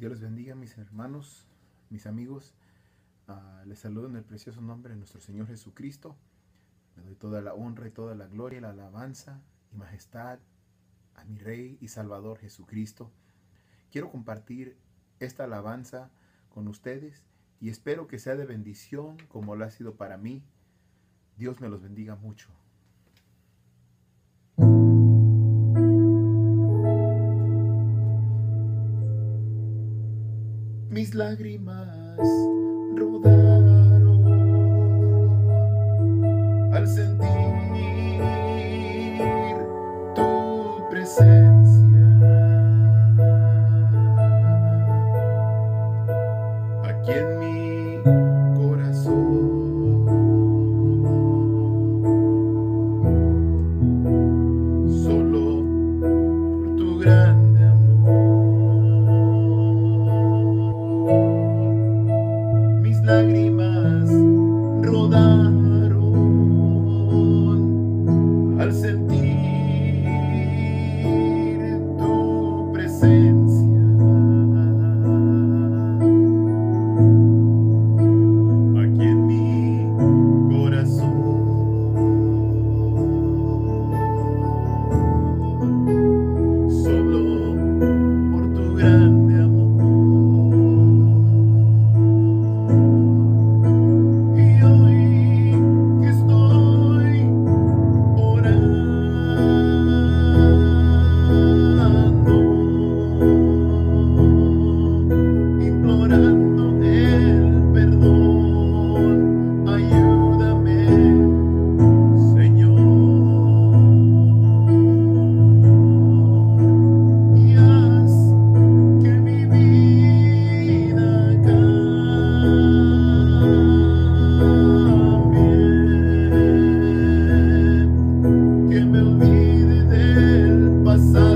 Dios les bendiga, mis hermanos, mis amigos. Ah, les saludo en el precioso nombre de nuestro Señor Jesucristo. Le doy toda la honra y toda la gloria, la alabanza y majestad a mi Rey y Salvador Jesucristo. Quiero compartir esta alabanza con ustedes y espero que sea de bendición como lo ha sido para mí. Dios me los bendiga mucho. mis lágrimas rodaron al sentir tu presencia. Aquí en mi corazón, solo por tu gran Basa.